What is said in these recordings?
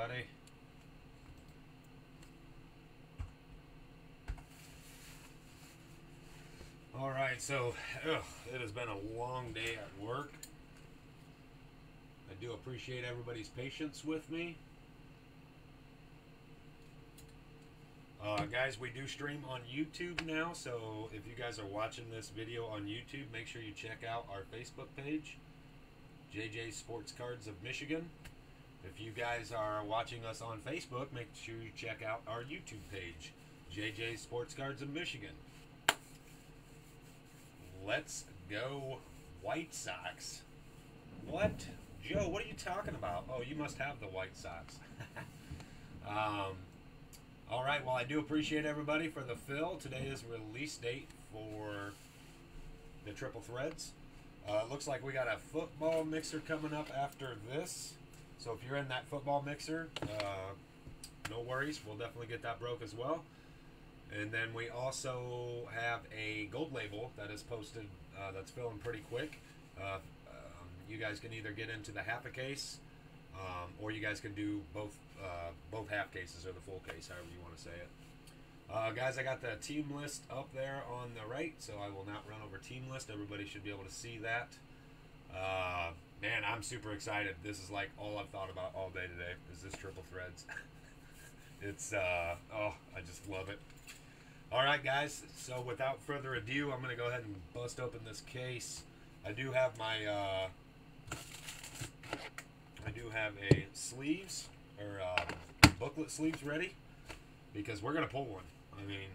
everybody? All right, so ugh, it has been a long day at work. I do appreciate everybody's patience with me. Uh, guys, we do stream on YouTube now, so if you guys are watching this video on YouTube, make sure you check out our Facebook page, JJ Sports Cards of Michigan. If you guys are watching us on Facebook, make sure you check out our YouTube page, JJ Sports Cards of Michigan. Let's go, White Sox. What? Joe, what are you talking about? Oh, you must have the White Sox. um, all right. Well, I do appreciate everybody for the fill. Today is release date for the triple threads. Uh, looks like we got a football mixer coming up after this. So if you're in that football mixer, uh, no worries. We'll definitely get that broke as well. And then we also have a gold label that is posted uh, that's filling pretty quick. Uh, um, you guys can either get into the half a case, um, or you guys can do both uh, both half cases or the full case, however you want to say it. Uh, guys, I got the team list up there on the right, so I will not run over team list. Everybody should be able to see that. Man, I'm super excited. This is like all I've thought about all day today is this triple threads. it's uh, oh, I just love it. All right, guys. So without further ado, I'm gonna go ahead and bust open this case. I do have my uh, I do have a sleeves or uh, booklet sleeves ready because we're gonna pull one. I mean,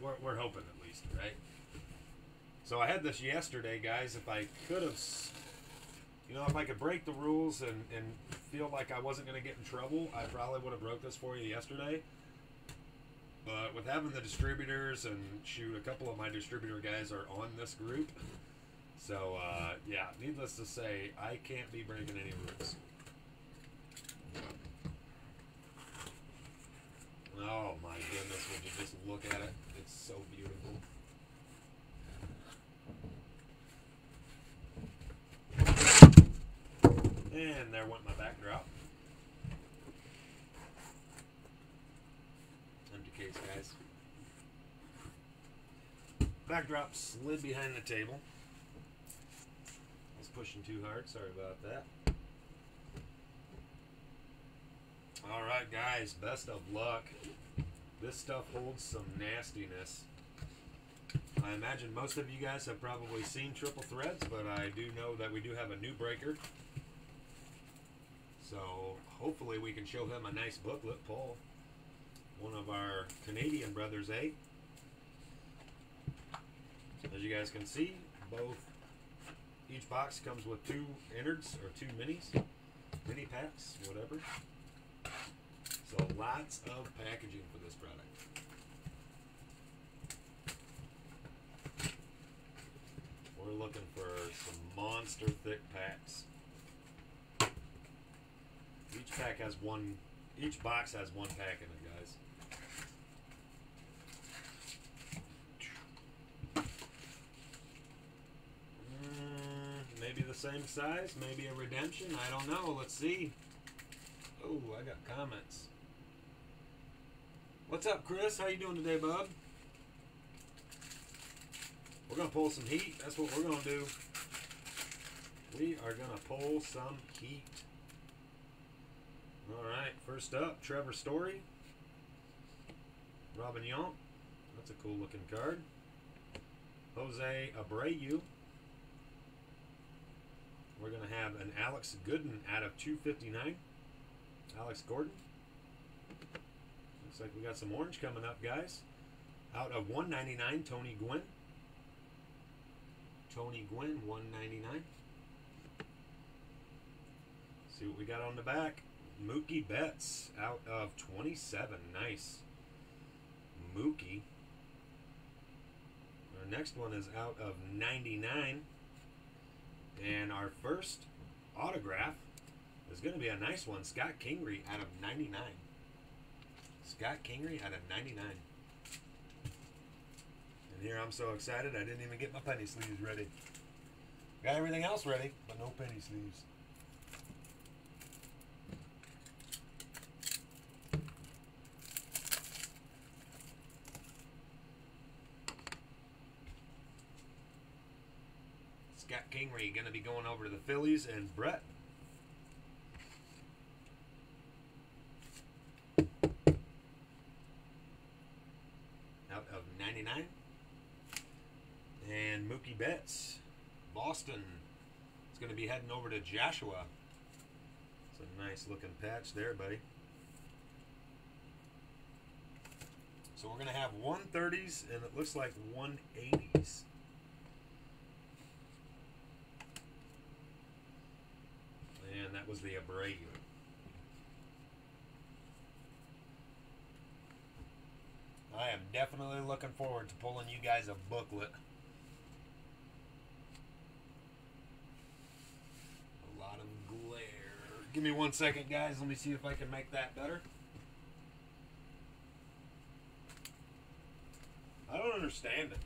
we're, we're hoping at least, right? So I had this yesterday, guys. If I could have, you know, if I could break the rules and, and feel like I wasn't gonna get in trouble, I probably would have broke this for you yesterday. But with having the distributors and shoot, a couple of my distributor guys are on this group. So uh, yeah, needless to say, I can't be breaking any rules. Oh my goodness, would you just look at it? It's so beautiful. And there went my backdrop. Empty case, guys. Backdrop slid behind the table. I was pushing too hard. Sorry about that. All right, guys. Best of luck. This stuff holds some nastiness. I imagine most of you guys have probably seen triple threads, but I do know that we do have a new breaker. So hopefully we can show him a nice booklet, Paul. One of our Canadian brothers, eh? As you guys can see, both each box comes with two innards or two minis, mini packs, whatever. So lots of packaging for this product. We're looking for some monster thick packs. Pack has one, each box has one pack in it, guys. Mm, maybe the same size, maybe a redemption. I don't know. Let's see. Oh, I got comments. What's up, Chris? How you doing today, bud? We're gonna pull some heat. That's what we're gonna do. We are gonna pull some heat. All right. First up, Trevor Story. Robin Yount. That's a cool looking card. Jose Abreu. We're gonna have an Alex Gooden out of 259. Alex Gordon. Looks like we got some orange coming up, guys. Out of 199, Tony Gwynn. Tony Gwynn, 199. See what we got on the back. Mookie Betts, out of 27. Nice. Mookie. Our next one is out of 99. And our first autograph is going to be a nice one. Scott Kingery out of 99. Scott Kingery out of 99. And here I'm so excited I didn't even get my penny sleeves ready. Got everything else ready, but no penny sleeves. Scott Kingery going to be going over to the Phillies, and Brett. Out of 99. And Mookie Betts, Boston. It's going to be heading over to Joshua. It's a nice looking patch there, buddy. So we're going to have 130s and it looks like 180s. The Abreu. I am definitely looking forward to pulling you guys a booklet. A lot of glare. Give me one second, guys. Let me see if I can make that better. I don't understand it.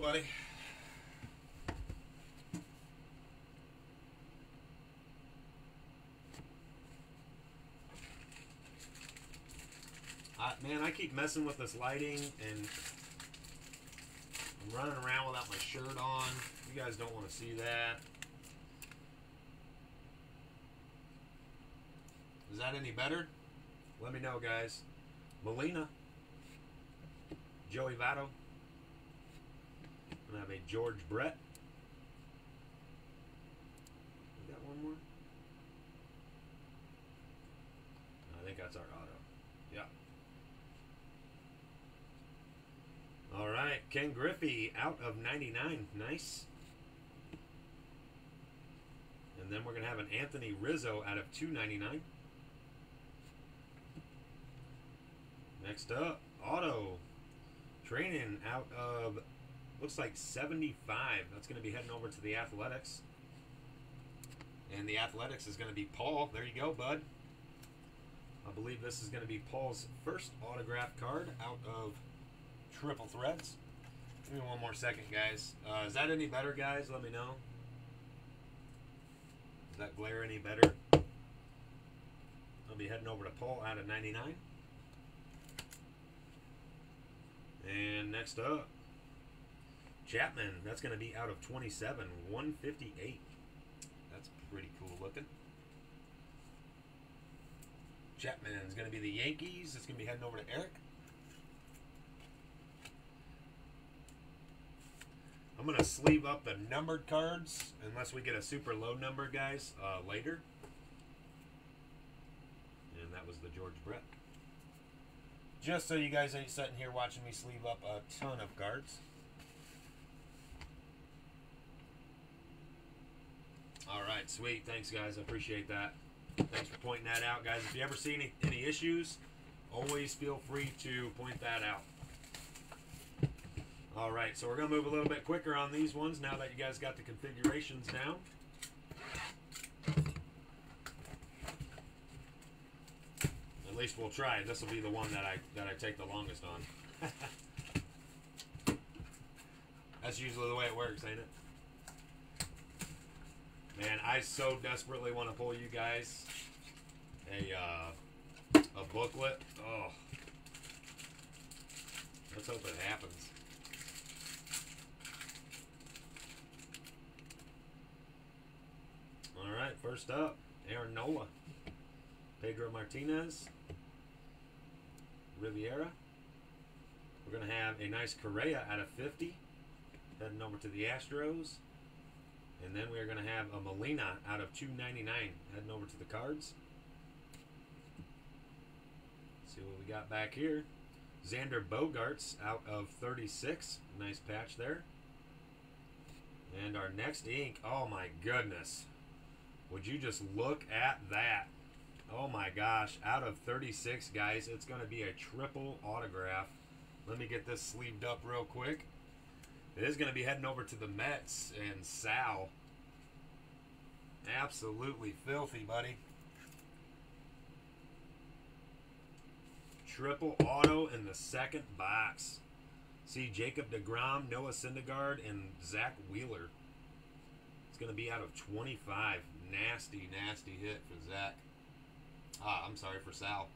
Buddy. Man, I keep messing with this lighting and I'm running around without my shirt on. You guys don't want to see that. Is that any better? Let me know, guys. Molina. Joey Votto. And I have a George Brett. We got one more? I think that's our auto. Yeah. All right. Ken Griffey out of 99. Nice. And then we're going to have an Anthony Rizzo out of 299. Next up, auto training out of looks like 75. That's going to be heading over to the Athletics. And the Athletics is going to be Paul. There you go, bud. I believe this is going to be Paul's first autograph card out of Triple Threads. Give me one more second, guys. Uh, is that any better, guys? Let me know. Is that glare any better? I'll be heading over to Paul out of 99. And next up, Chapman. That's going to be out of 27, 158. That's pretty cool looking. Chapman is going to be the Yankees. It's going to be heading over to Eric. I'm going to sleeve up the numbered cards unless we get a super low number, guys, uh, later. And that was the George Brett. Just so you guys ain't sitting here watching me sleeve up a ton of cards. All right, sweet. Thanks, guys. I appreciate that. Thanks for pointing that out, guys. If you ever see any, any issues, always feel free to point that out. All right, so we're going to move a little bit quicker on these ones now that you guys got the configurations down. At least we'll try. This will be the one that I that I take the longest on. That's usually the way it works, ain't it? Man, I so desperately want to pull you guys a uh, a booklet. Oh, let's hope it happens. All right, first up, Aaron Nola, Pedro Martinez, Riviera. We're gonna have a nice Correa out of 50, heading over to the Astros. And then we're going to have a Molina out of 299 heading over to the cards. see what we got back here. Xander Bogaerts out of 36. Nice patch there. And our next ink. Oh my goodness. Would you just look at that? Oh my gosh. Out of 36, guys, it's going to be a triple autograph. Let me get this sleeved up real quick. It is going to be heading over to the Mets and Sal. Absolutely filthy, buddy. Triple auto in the second box. See Jacob DeGrom, Noah Syndergaard, and Zack Wheeler. It's going to be out of 25. Nasty, nasty hit for Zach. Ah, I'm sorry for Sal.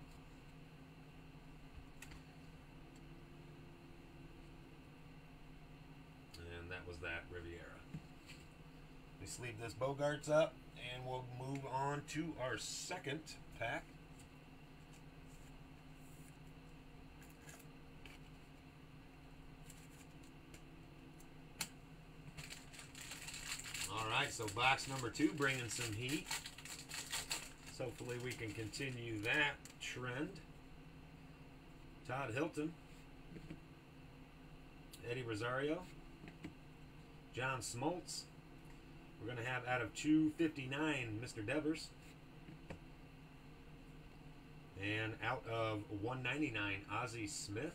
And that was that Riviera. We sleeve this Bogaerts up, and we'll move on to our second pack. All right, so box number two bringing some heat. So hopefully we can continue that trend. Todd Helton, Eddie Rosario, John Smoltz. We're going to have out of 259, Mr. Devers. And out of 199, Ozzie Smith.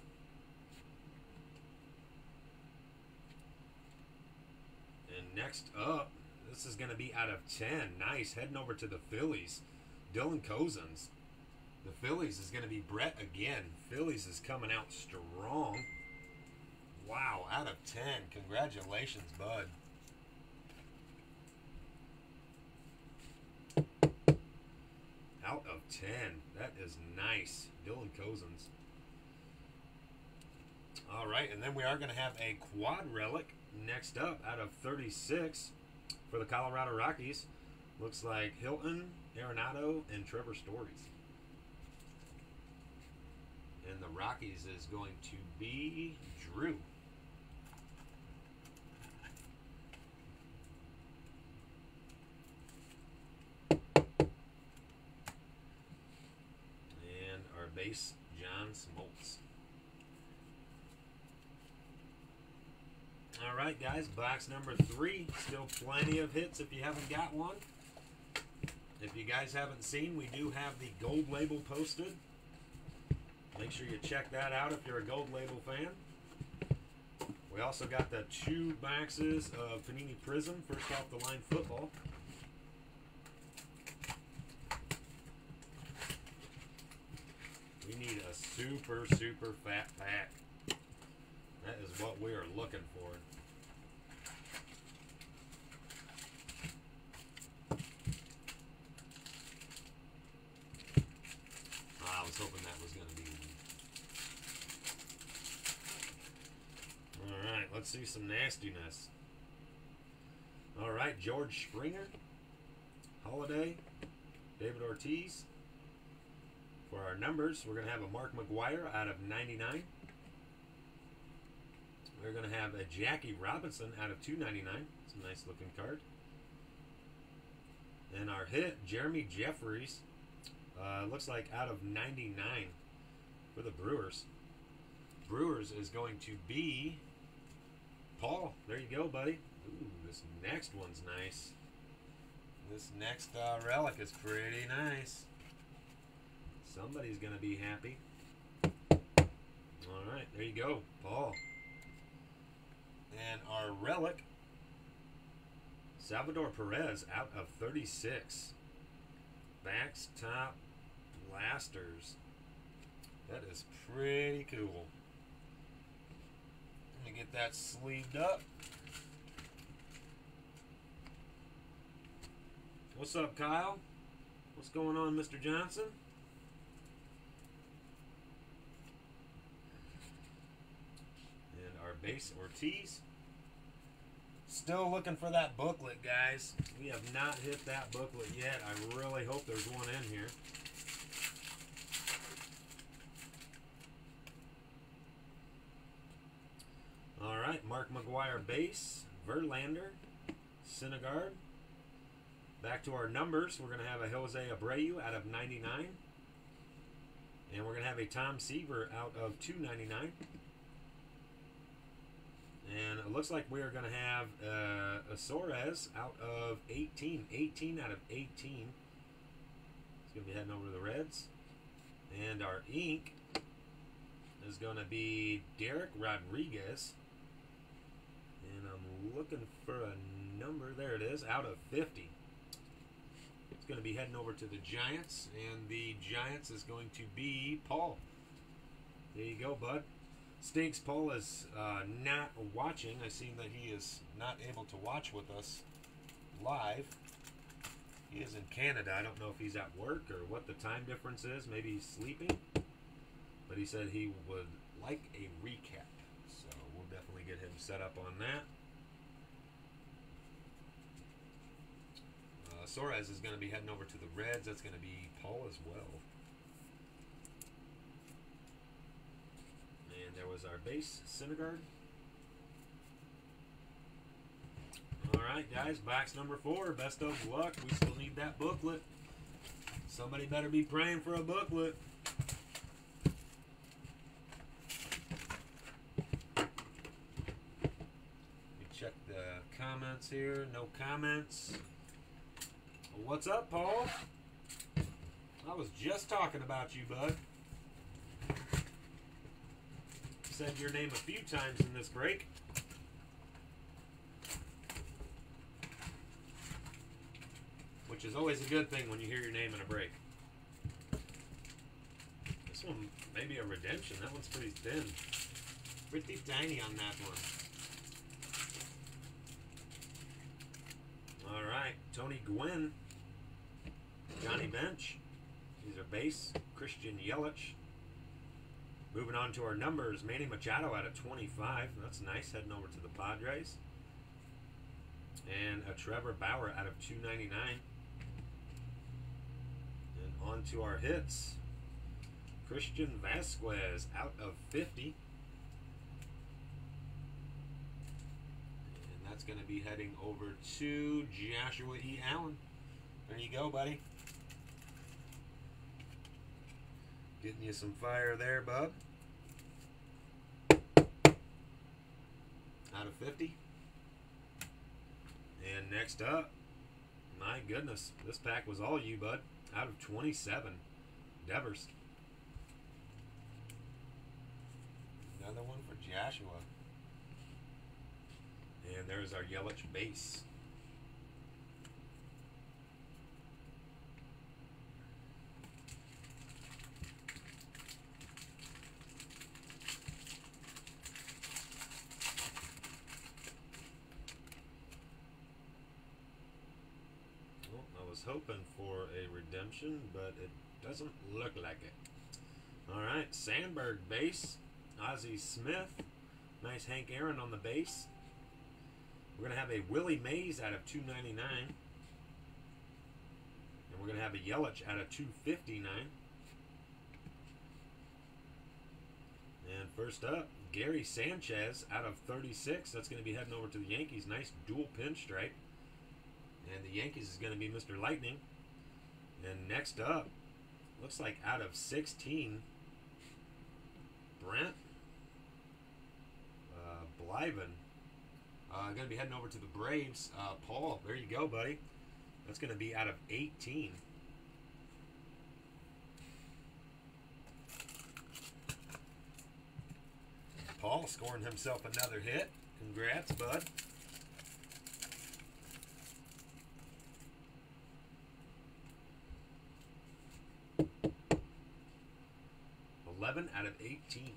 And next up, this is going to be out of 10. Nice. Heading over to the Phillies. Dylan Cozens. The Phillies is going to be Brett again. Phillies is coming out strong. Wow, out of 10. Congratulations, bud. Out of 10. That is nice. Dylan Cozens. All right, and then we are going to have a quad relic next up out of 36 for the Colorado Rockies. Looks like Helton, Arenado, and Trevor Stories. And the Rockies is going to be Drew. And our base, John Smoltz. All right, guys, box number three. Still plenty of hits if you haven't got one. If you guys haven't seen, we do have the gold label posted. Make sure you check that out if you're a gold label fan. We also got the two boxes of Panini Prism, first off the line football. We need a super, super fat pack. That is what we are looking for. Ah, I was hoping that was going to be. All right, let's see some nastiness. All right, George Springer, Holliday, David Ortiz. For our numbers, we're going to have a Mark McGwire out of 99. We're going to have a Jackie Robinson out of 299. It's a nice looking card. And our hit, Jeremy Jeffress, uh, looks like out of 99 for the Brewers. Brewers is going to be Paul. There you go, buddy. Ooh, this next one's nice. This next uh, relic is pretty nice. Somebody's going to be happy. All right, there you go, Paul. And our relic, Salvador Perez out of 36. Backs, top, blasters. That is pretty cool. Let me get that sleeved up. What's up, Kyle? What's going on, Mr. Johnson? And our base Ortiz. Still looking for that booklet, guys. We have not hit that booklet yet. I really hope there's one in here. All right, Mark McGwire base, Verlander, Syndergaard. Back to our numbers, we're going to have a Jose Abreu out of 99. And we're going to have a Tom Seaver out of 299. And it looks like we are going to have uh, a Suarez out of 18. 18 out of 18. It's going to be heading over to the Reds. And our ink is going to be Dereck Rodriguez. And I'm looking for a number. There it is, out of 50. It's going to be heading over to the Giants. And the Giants is going to be Paul. There you go, bud. Stinks Paul is uh, not watching. I see that he is not able to watch with us live. He is in Canada. I don't know if he's at work or what the time difference is. Maybe he's sleeping. But he said he would like a recap. So we'll definitely get him set up on that. Uh, Suarez is going to be heading over to the Reds. That's going to be Paul as well. And there was our base, Syndergaard. All right, guys, box number four. Best of luck. We still need that booklet. Somebody better be praying for a booklet. Let check the comments here. No comments. What's up, Paul? I was just talking about you, bud. Said your name a few times in this break. Which is always a good thing when you hear your name in a break. This one may be a redemption. That one's pretty thin. Pretty tiny on that one. All right, Tony Gwynn, Johnny Bench. These are base. Christian Yelich. Moving on to our numbers, Manny Machado out of 25. That's nice, heading over to the Padres. And a Trevor Bauer out of 299. And on to our hits. Christian Vasquez out of 50. And that's going to be heading over to Joshua E. Allen. There you go, buddy. Getting you some fire there, bub. Out of 50. And next up, my goodness, this pack was all you, bud. Out of 27. Devers. Another one for Joshua. And there's our Yelich base. Well, I was hoping for but it doesn't look like it. All right, Sandberg base, Ozzie Smith, nice Hank Aaron on the base. We're gonna have a Willie Mays out of 299, and we're gonna have a Yelich out of 259. And first up, Gary Sanchez out of 36. That's going to be heading over to the Yankees. Nice dual pinstripe. And the Yankees is going to be Mr. Lightning. And next up, looks like out of 16, Brent uh. Uh, going to be heading over to the Braves. Uh, Paul, there you go, buddy. That's going to be out of 18. Paul scoring himself another hit. Congrats, bud. Out of eighteen.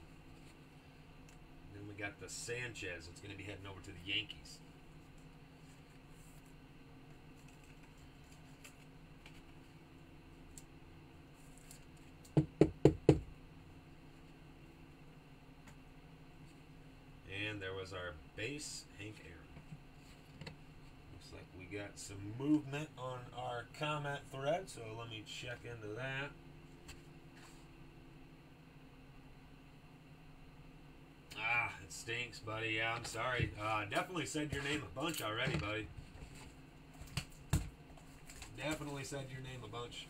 Then we got the Sanchez. It's going to be heading over to the Yankees. And there was our base, Hank Aaron. Looks like we got some movement on our comment thread, so let me check into that. Ah, it stinks, buddy. Yeah, I'm sorry. Uh, definitely said your name a bunch already, buddy. Definitely said your name a bunch.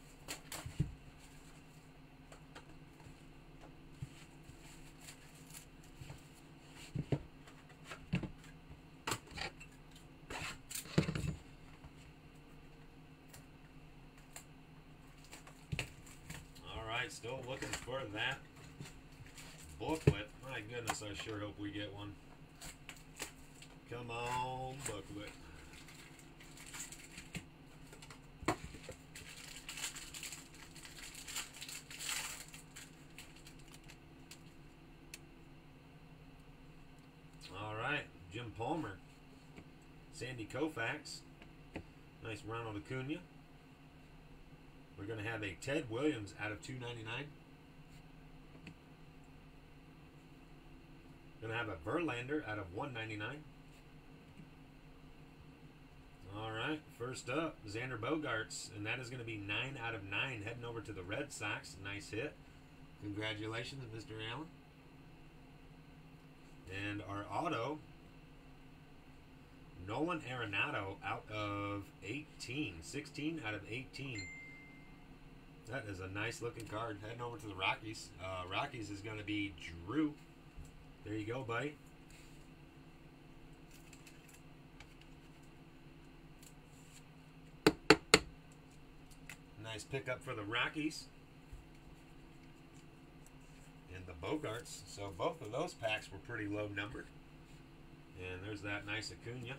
All right, still looking for that booklet. My goodness, I sure hope we get one. Come on, all right jim Palmer. Sandy Koufax. Nice Ronald Acuna. We're going to have a Ted Williams out of 299. Going to have a Verlander out of 199. All right, first up, Xander Bogaerts, and that is going to be 9 out of 9 heading over to the Red Sox. Nice hit. Congratulations, Mr. Allen. And our auto, Nolan Arenado out of 18. 16 out of 18. That is a nice looking card. Heading over to the Rockies. Uh, Rockies is going to be Drew. There you go, buddy. Nice pickup for the Rockies. And the Bogaerts. So both of those packs were pretty low numbered. And there's that nice Acuna.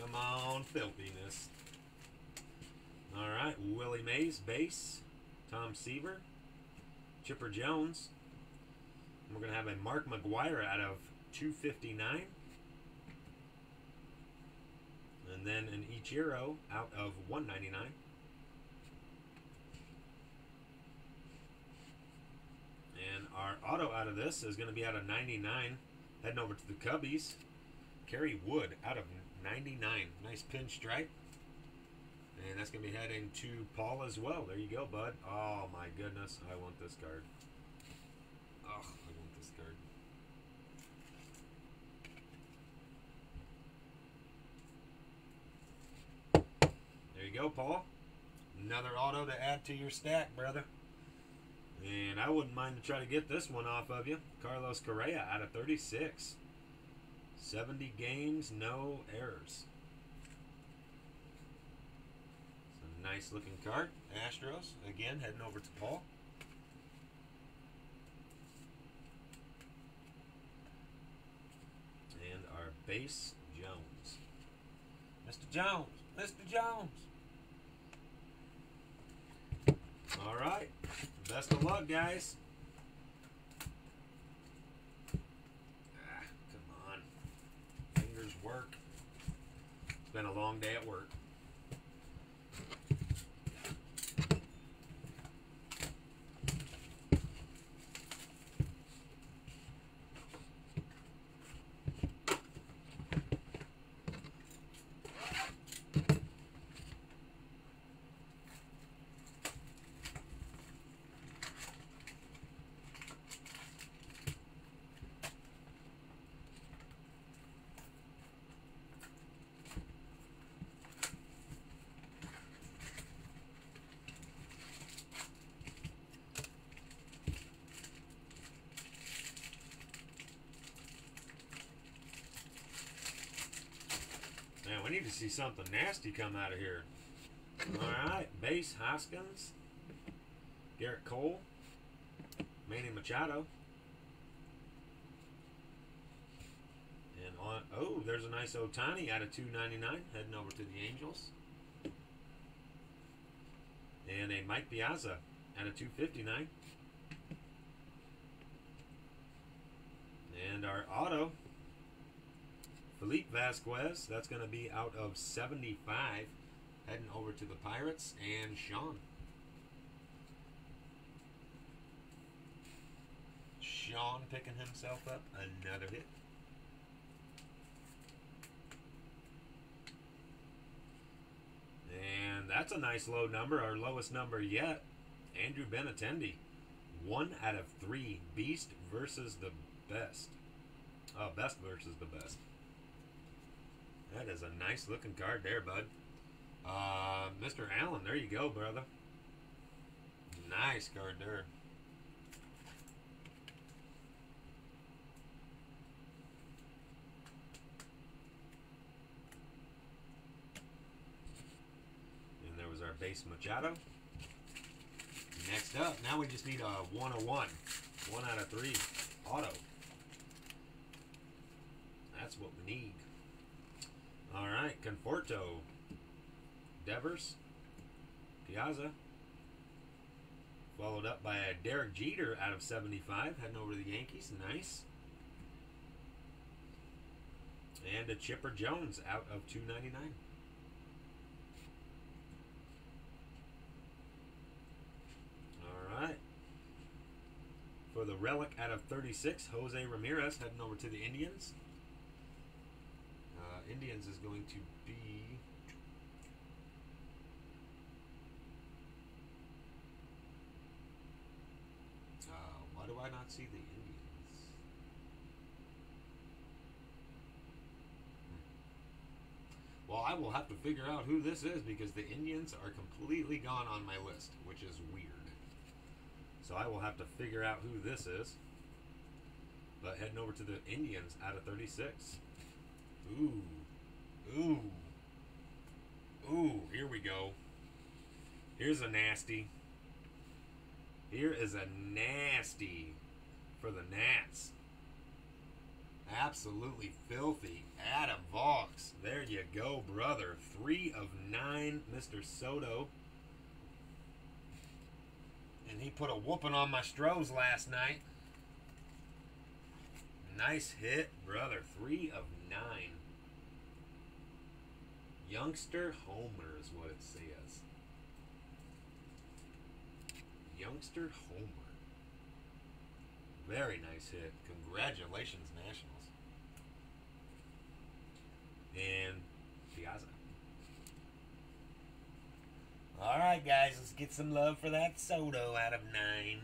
Come on, filthiness. All right, Willie Mays, base. Tom Seaver. Chipper Jones. And we're going to have a Mark McGwire out of 259. And then an Ichiro out of 199. And our auto out of this is going to be out of 99. Heading over to the Cubbies. Kerry Wood out of 99. Nice pinstripe. And that's going to be heading to Paul as well. There you go, bud. Oh, my goodness. I want this card. Oh, I want this card. There you go, Paul. Another auto to add to your stack, brother. And I wouldn't mind to try to get this one off of you. Carlos Correa out of 36. 70 games, no errors. It's a nice looking card. Astros, again, heading over to Paul. And our base, Jones. Mr. Jones, Mr. Jones. All right. Best of luck, guys. Ah, come on. Fingers work. It's been a long day at work. See something nasty come out of here. All right, base Hoskins, Gerrit Cole, Manny Machado, and on. Oh, there's a nice Ohtani out of 299 heading over to the Angels, and a Mike Piazza out of 259, and our auto. Felipe Vasquez, that's going to be out of 75, heading over to the Pirates, and Sean. Sean picking himself up another hit. And that's a nice low number, our lowest number yet. Andrew Benintendi, one out of three. Beast versus the best. Oh, best versus the best. That is a nice looking card there, bud. Uh, Mr. Allen, there you go, brother. Nice card there. And there was our base Machado. Next up, now we just need a 101. One out of three. Auto. That's what we need. All right, Conforto, Devers, Piazza, Followed up by a Derek Jeter out of 75, heading over to the Yankees. Nice. And a Chipper Jones out of 299. All right. For the relic out of 36, Jose Ramirez heading over to the Indians. Indians is going to be. Uh, why do I not see the Indians? Hmm. Well, I will have to figure out who this is because the Indians are completely gone on my list, which is weird. So I will have to figure out who this is. But heading over to the Indians out of 36. Ooh. Ooh. Ooh, here we go. Here's a nasty. Here is a nasty for the Nats. Absolutely filthy. Adam Vaux. There you go, brother. Three of nine, Mr. Soto. And he put a whooping on my Stros last night. Nice hit, brother. Three of nine. Youngster Homer is what it says. Youngster Homer. Very nice hit. Congratulations, Nationals. And Piazza. All right, guys, let's get some love for that Soto out of nine.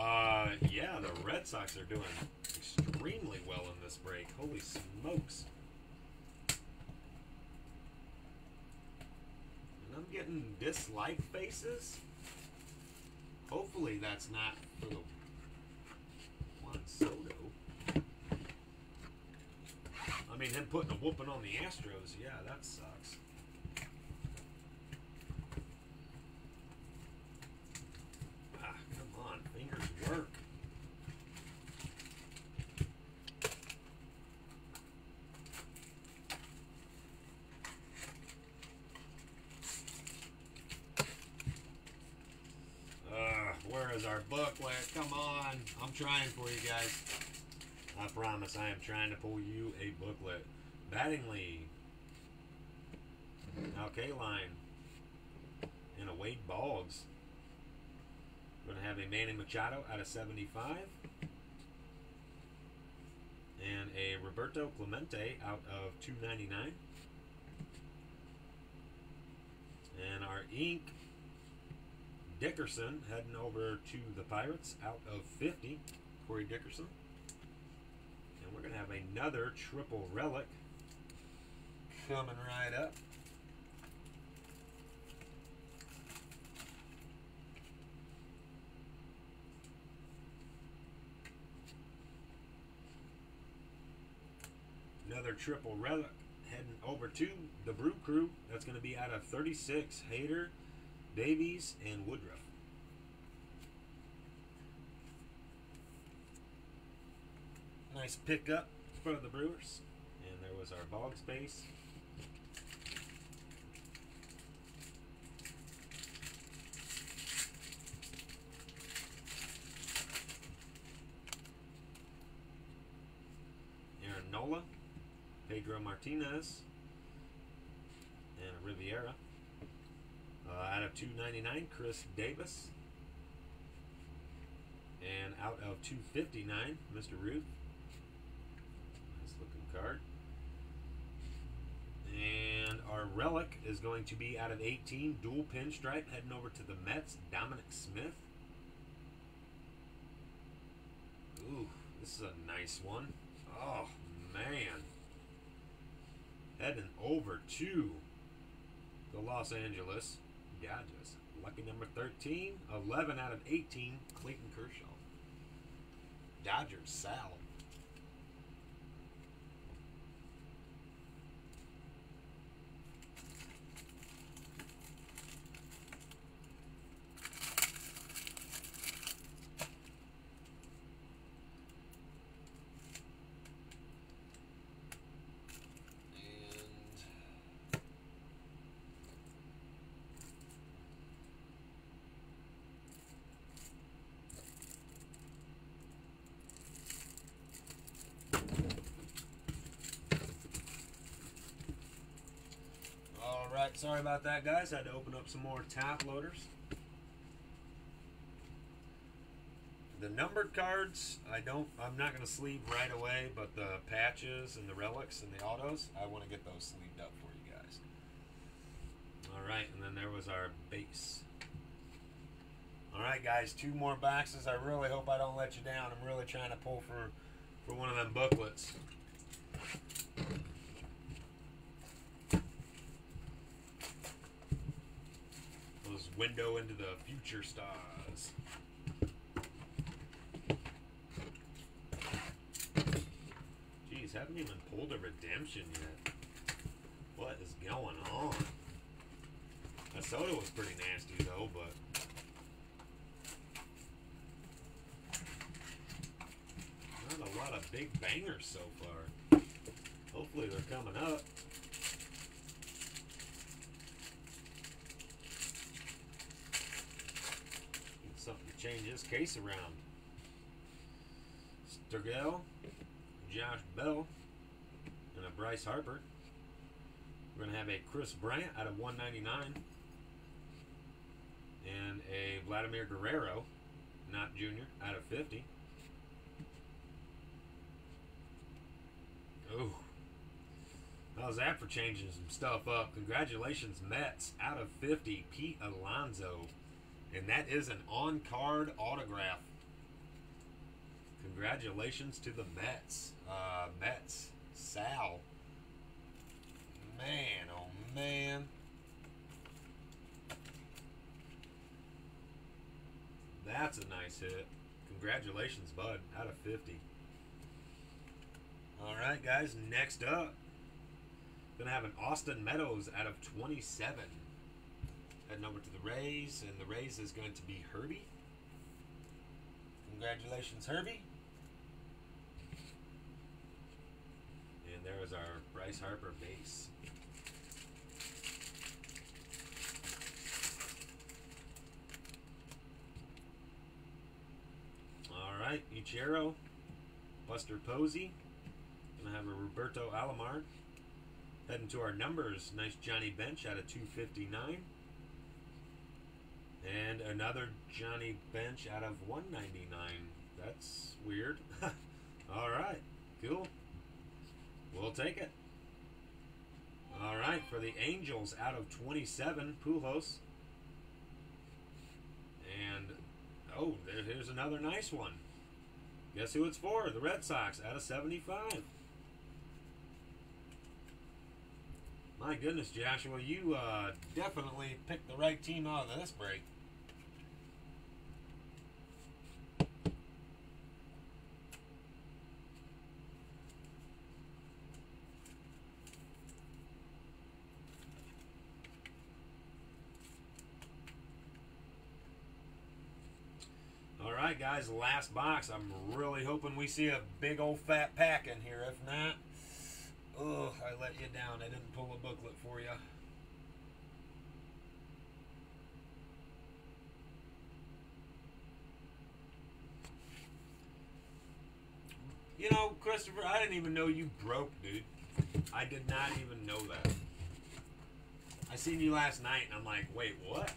Uh, yeah, the Red Sox are doing extremely well in this break. Holy smokes. And I'm getting dislike faces. Hopefully that's not for the Juan Soto. I mean, him putting a whooping on the Astros, yeah, that sucks. Ah, come on, fingers work. Is our booklet? Come on. I'm trying for you guys. I promise I am trying to pull you a booklet. Batting lead. Okay, line. And a Wade Boggs. We're going to have a Manny Machado out of 75. And a Roberto Clemente out of 299. And our ink Dickerson heading over to the Pirates out of 50. Corey Dickerson. And we're going to have another triple relic coming right up. Another triple relic heading over to the Brew Crew. That's going to be out of 36. Hader, Davies, and Woodruff. Nice pickup for the Brewers. And there was our Boggs base. Aaron Nola, Pedro Martinez, and Riviera. Of 299, Chris Davis. And out of 259, Mr. Ruth. Nice looking card. And our relic is going to be out of 18, dual pinstripe, heading over to the Mets, Dominic Smith. Ooh, this is a nice one. Oh, man. Heading over to the Los Angeles Dodgers. Lucky number 13, 11 out of 18, Clayton Kershaw. Dodgers, Sal. And right, sorry about that, guys. I had to open up some more top loaders. The numbered cards, I don't. I'm not to sleeve right away, but the patches and the relics and the autos, I want to get those sleeved up for you guys. All right, and then there was our base. All right, guys, two more boxes. I really hope I don't let you down. I'm really trying to pull for for one of them booklets. Those window into the future stars. Jeez, haven't even pulled a redemption yet. What is going on? That soda was pretty nasty though, but not a lot of big bangers so far. Hopefully they're coming up. Need to this case around. Stargell, Josh Bell, and a Bryce Harper. We're gonna have a Kris Bryant out of 199, and a Vladimir Guerrero, not junior, out of 50. Ooh. How's that for changing some stuff up? Congratulations, Mets, out of 50, Pete Alonso. And that is an on card autograph. Congratulations to the Mets. Uh, Mets, Sal. Man, oh man. That's a nice hit. Congratulations, bud. Out of 50. All right, guys. Next up, gonna have an Austin Meadows out of 27. Heading over to the Rays, and the Rays is going to be Herbie. Congratulations, Herbie. And there is our Bryce Harper base. All right, Ichiro, Buster Posey. Gonna have a Roberto Alomar. Heading to our numbers. Nice Johnny Bench out of 259. And another Johnny Bench out of 199. That's weird. All right, cool. We'll take it. All right, for the Angels out of 27, Pujols. And, oh, there, here's another nice one. Guess who it's for? The Red Sox out of 75. My goodness, Joshua, you uh, definitely picked the right team out of this break. All right, guys, last box. I'm really hoping we see a big old fat pack in here. If not, oh, I let you down. I didn't pull a booklet for you. You know, Christopher, I didn't even know you broke, dude. I did not even know that. I seen you last night, and I'm like, wait, what?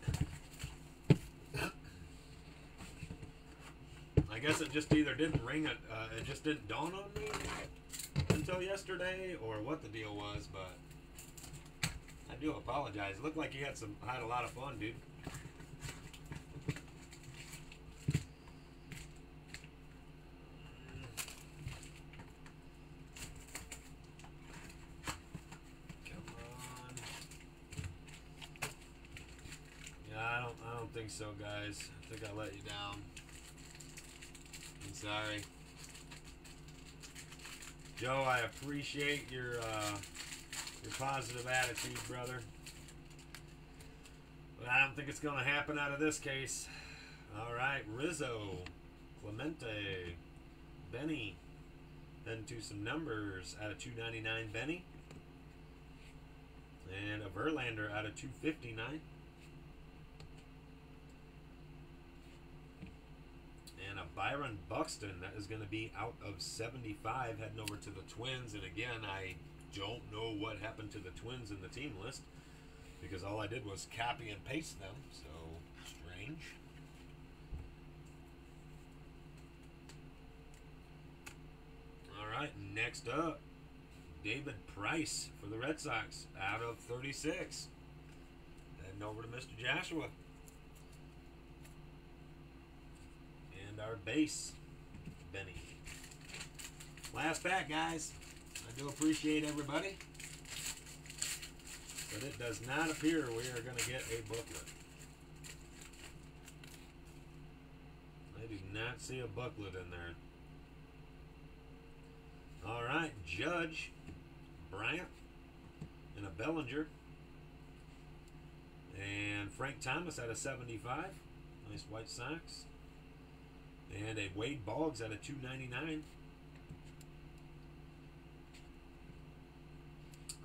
I guess it just either didn't ring it, uh, it just didn't dawn on me until yesterday, or what the deal was. But I do apologize. It looked like you had some had a lot of fun, dude. Come on. Yeah, I don't. I don't think so, guys. I think I let you down. I'm sorry. Joe, I appreciate your uh, your positive attitude, brother. But I don't think it's going to happen out of this case. All right, Rizzo, Clemente, Benny. Then to some numbers out of 299, Benny. And a Verlander out of 259. and a Byron Buxton that is going to be out of 75 heading over to the Twins. And again, I don't know what happened to the Twins in the team list. because all I did was copy and paste them. So strange. All right, next up, David Price for the Red Sox out of 36. Heading over to Mr. Joshua. And our base, Benny. Last pack, guys. I do appreciate everybody. But it does not appear we are going to get a booklet. I do not see a booklet in there. All right, Judge, Bryant, and a Bellinger. And Frank Thomas at a 75. Nice White Sox. And a Wade Boggs at a 299.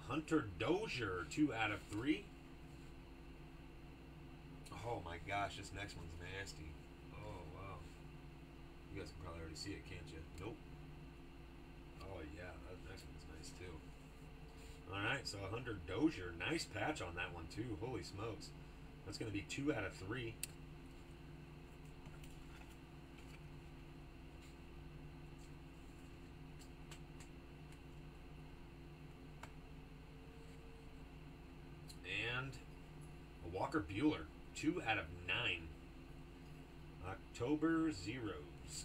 Hunter Dozier, two out of three. Oh my gosh, this next one's nasty. Oh wow. You guys can probably already see it, can't you? Nope. Oh yeah, that next one's nice too. Alright, so Hunter Dozier. Nice patch on that one too. Holy smokes. That's gonna be two out of three. and a Walker Buehler, two out of nine. October zeros.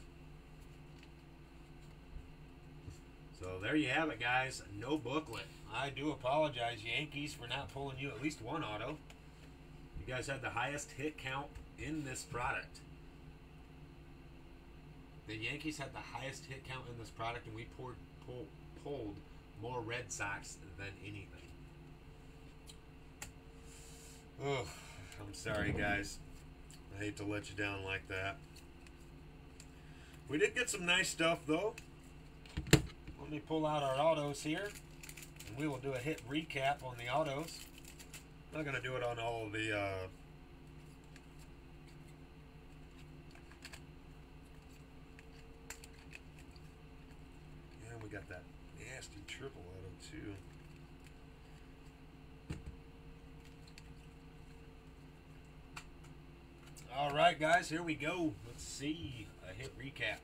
So there you have it, guys. No booklet. I do apologize, Yankees, for not pulling you at least one auto. You guys had the highest hit count in this product. The Yankees had the highest hit count in this product, and we poured, pull, pulled more Red Sox than anything. Oh, I'm sorry, guys. I hate to let you down like that. We did get some nice stuff, though. Let me pull out our autos here, and we will do a hit recap on the autos. I'm not going to do it on all the. Uh, got that nasty triple auto, too. All right, guys, here we go. Let's see hit recap.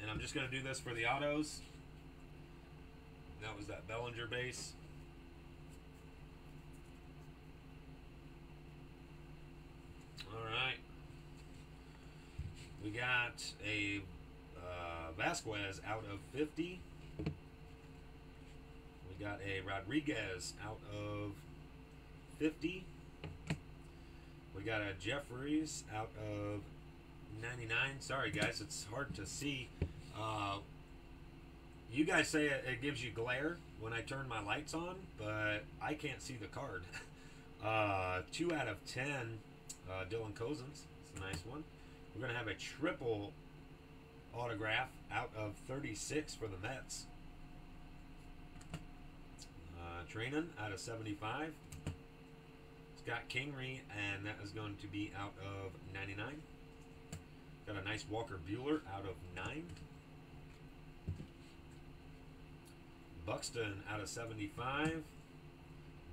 And I'm just going to do this for the autos. That was that Bellinger base. All right. We got a uh, Vasquez out of 50. We got a Rodriguez out of 50. We got a Jeffress out of 99. Sorry, guys, it's hard to see. Uh, you guys say it, it, gives you glare when I turn my lights on, but I can't see the card. uh, two out of 10, uh, Dylan Cozens. It's a nice one. We're going to have a triple autograph out of 36 for the Mets. Uh, out of 75. Scott Kingery, and that is going to be out of 99. Got a nice Walker Buehler out of 9. Buxton out of 75.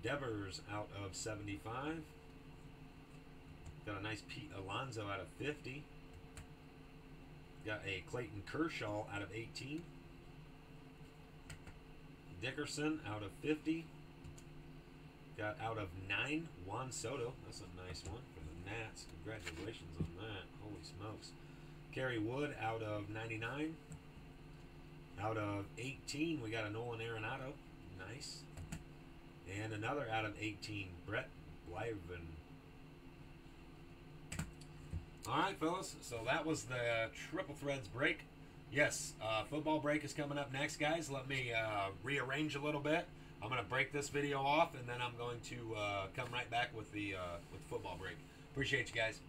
Devers out of 75. Got a nice Pete Alonso out of 50. Got a Clayton Kershaw out of 18. Dickerson out of 50. Got out of 9 Juan Soto. That's a nice one for the Nats. Congratulations on that. Smokes. Kerry Wood out of 99. Out of 18, we got a Nolan Arenado. Nice. And another out of 18, Brett Blyven. All right, fellas. So that was the Triple Threads break. Yes, uh, football break is coming up next, guys. Let me uh, rearrange a little bit. I'm going to break this video off, and then I'm going to uh, come right back with the uh, with football break. Appreciate you guys.